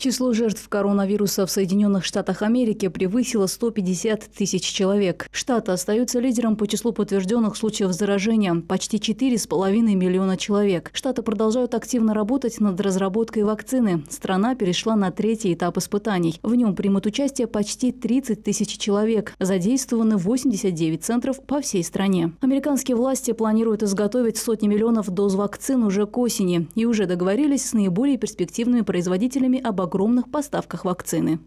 Число жертв коронавируса в Соединенных Штатах Америки превысило 150 тысяч человек. Штаты остаются лидером по числу подтвержденных случаев заражения – почти 4,5 миллиона человек. Штаты продолжают активно работать над разработкой вакцины. Страна перешла на третий этап испытаний. В нем примут участие почти 30 тысяч человек. Задействованы 89 центров по всей стране. Американские власти планируют изготовить сотни миллионов доз вакцин уже к осени и уже договорились с наиболее перспективными производителями об огромных поставках вакцины.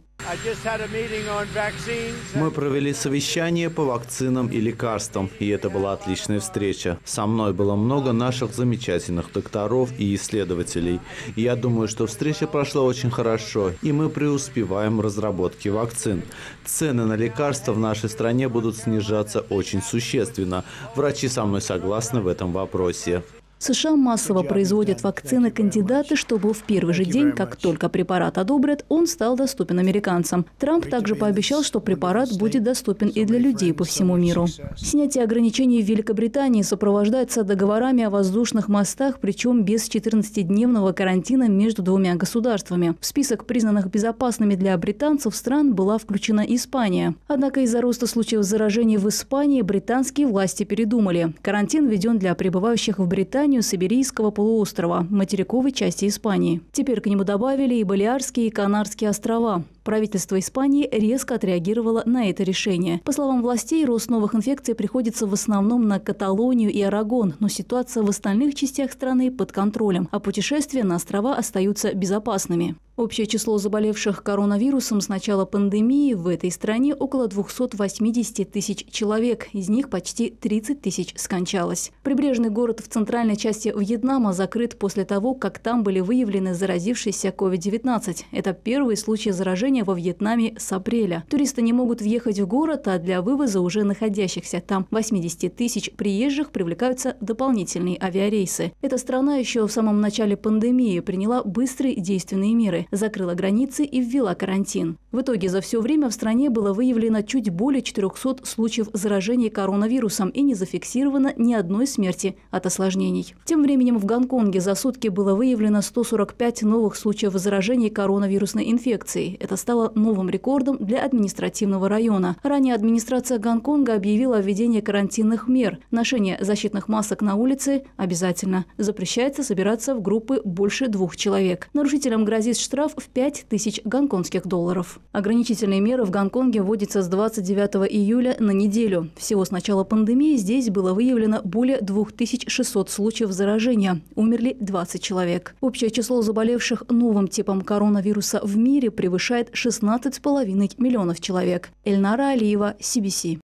Мы провели совещание по вакцинам и лекарствам, и это была отличная встреча. Со мной было много наших замечательных докторов и исследователей. И я думаю, что встреча прошла очень хорошо, и мы преуспеваем в разработке вакцин. Цены на лекарства в нашей стране будут снижаться очень существенно. Врачи со мной согласны в этом вопросе. США массово производят вакцины кандидаты, чтобы в первый же день, как только препарат одобрят, он стал доступен американцам. Трамп также пообещал, что препарат будет доступен и для людей по всему миру. Снятие ограничений в Великобритании сопровождается договорами о воздушных мостах, причем без 14-дневного карантина между двумя государствами. В список признанных безопасными для британцев стран была включена Испания. Однако из-за роста случаев заражений в Испании британские власти передумали. Карантин введен для пребывающих в Британии населению Сибирийского полуострова, материковой части Испании. Теперь к нему добавили и Балиарские и Канарские острова. Правительство Испании резко отреагировало на это решение. По словам властей, рост новых инфекций приходится в основном на Каталонию и Арагон, но ситуация в остальных частях страны под контролем, а путешествия на острова остаются безопасными. Общее число заболевших коронавирусом с начала пандемии в этой стране около 280 тысяч человек, из них почти 30 тысяч скончалось. Прибрежный город в центральной части Вьетнама закрыт после того, как там были выявлены заразившиеся COVID-19. Это первый случай заражения движения во Вьетнаме с апреля. Туристы не могут въехать в город, а для вывоза уже находящихся там 80 тысяч приезжих привлекаются дополнительные авиарейсы. Эта страна еще в самом начале пандемии приняла быстрые действенные меры, закрыла границы и ввела карантин. В итоге за все время в стране было выявлено чуть более 400 случаев заражения коронавирусом и не зафиксировано ни одной смерти от осложнений. Тем временем в Гонконге за сутки было выявлено 145 новых случаев заражения коронавирусной инфекцией. Это стало новым рекордом для административного района. Ранее администрация Гонконга объявила о введении карантинных мер. Ношение защитных масок на улице обязательно. Запрещается собираться в группы больше двух человек. Нарушителям грозит штраф в 5 тысяч гонконгских долларов. Ограничительные меры в Гонконге вводятся с 29 июля на неделю. Всего с начала пандемии здесь было выявлено более 2600 случаев заражения. Умерли 20 человек. Общее число заболевших новым типом коронавируса в мире превышает 16,5 миллионов человек. Эльнара Алиева, CBC.